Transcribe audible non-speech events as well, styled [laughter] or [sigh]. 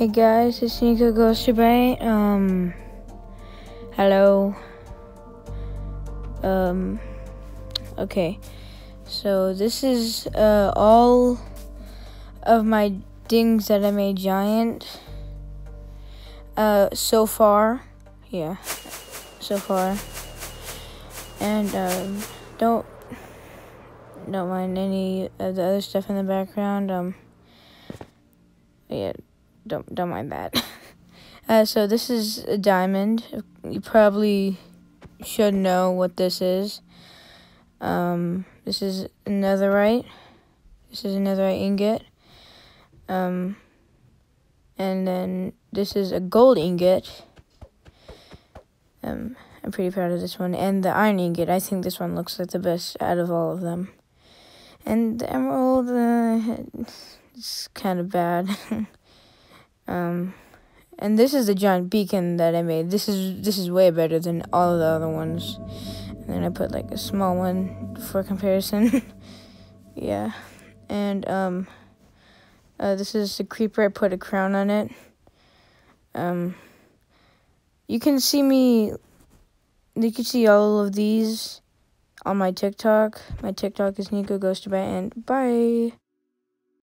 Hey guys, it's Niko GhosterBite. Um, hello. Um, okay. So this is uh, all of my dings that I made giant. Uh, so far, yeah, so far, and um, don't don't mind any of the other stuff in the background. Um, yeah don't don't mind that. [laughs] Uh, so this is a diamond. You probably should know what this is. Um, this is netherite. This is netherite ingot. Um, and then this is a gold ingot. Um, I'm pretty proud of this one. And the iron ingot. I think this one looks like the best out of all of them. And the emerald, uh, [laughs] it's kind of bad. [laughs] Um, and this is the giant beacon that I made. This is this is way better than all the other ones. And then I put like a small one for comparison. [laughs] yeah, and um, uh, this is the creeper. I put a crown on it. Um, you can see me. You can see all of these on my TikTok. My TikTok is Niko GhosterBite, and bye.